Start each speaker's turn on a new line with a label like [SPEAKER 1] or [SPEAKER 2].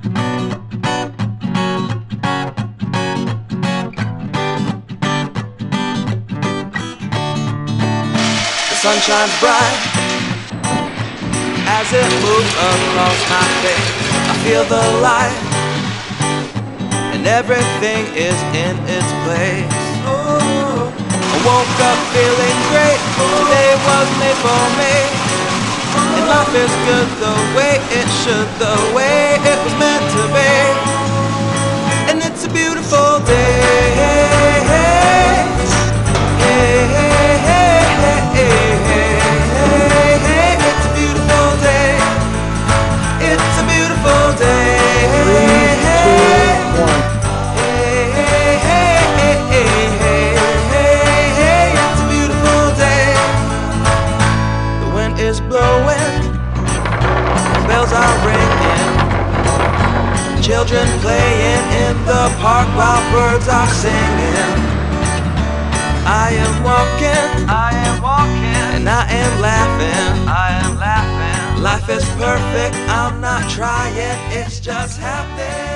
[SPEAKER 1] The sun shines bright as it moves across my face. I feel the light, and everything is in its place. I woke up feeling great. Today was made for me. And life is good the way it should, the way it children playing in the park while birds are singing. I am walking, I am walking, and I am laughing, I am laughing. Life is perfect, I'm not trying, it's just happening.